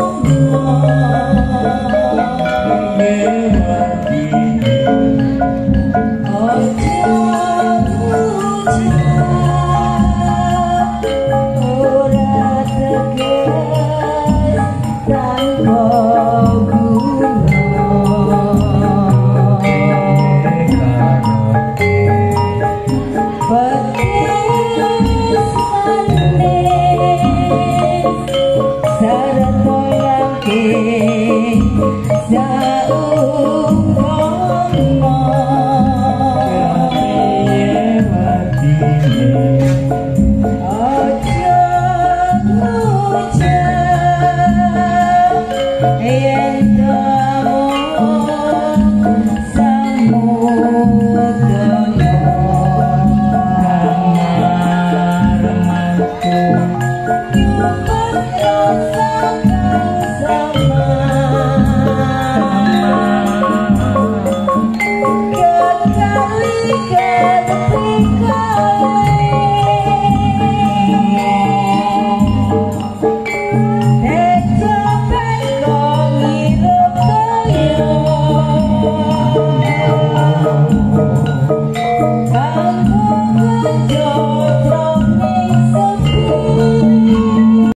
Oh, oh, oh, oh, 감.